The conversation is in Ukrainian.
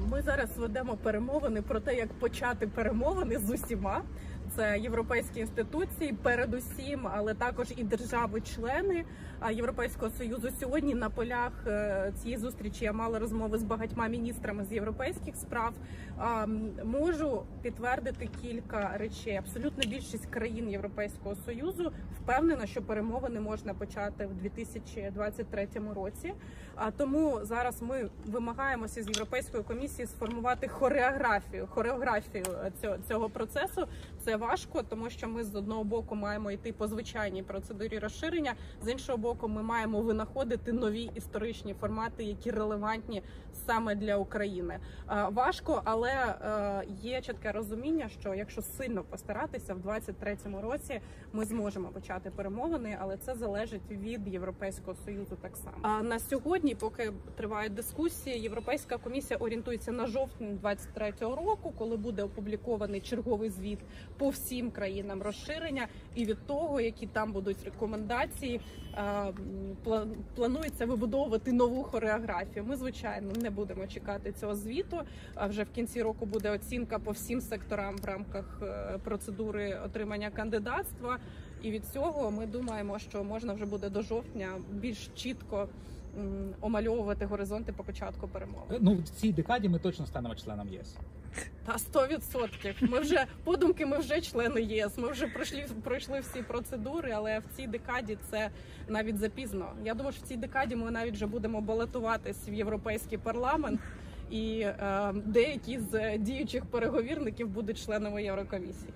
Ми зараз ведемо перемовини про те, як почати перемовини з усіма. Це європейські інституції, передусім, але також і держави-члени Європейського союзу. Сьогодні на полях е, цієї зустрічі я мала розмови з багатьма міністрами з європейських справ. Можу підтвердити кілька речей. Абсолютно більшість країн Європейського союзу впевнена, що перемовини можна почати в 2023 році. Тому зараз ми вимагаємося з європейської комісії сформувати хореографію. Хореографію цього, цього процесу це важко, тому що ми з одного боку маємо йти по звичайній процедурі розширення. З іншого боку, ми маємо винаходити нові історичні формати, які релевантні саме для України. Е, Важко, але е, є чітке розуміння, що якщо сильно постаратися в 2023 році, ми зможемо почати перемовини, але це залежить від Європейського союзу так само. А на сьогодні, поки тривають дискусії, Європейська комісія орієнтується на жовтень 2023 року, коли буде опублікований черговий звіт по всім країнам розширення, і від того, які там будуть рекомендації, е, планується вибудовувати нову хореографію. Ми звичайно не будемо чекати цього звіту. А вже в кінці року буде оцінка по всім секторам в рамках е, процедури отримання кандидатства. І від цього ми думаємо, що можна вже буде до жовтня більш чітко омальовувати горизонти по початку перемови. Ну, в цій декаді ми точно станемо членом ЄС. Та 100%. Ми вже подумки, ми вже члени ЄС. Ми вже пройшли пройшли всі процедури, але в цій декаді це навіть запізно. Я думаю, що в цій декаді ми навіть вже будемо балотуватись в європейський парламент, і е, деякі з діючих переговірників будуть членами Єврокомісії.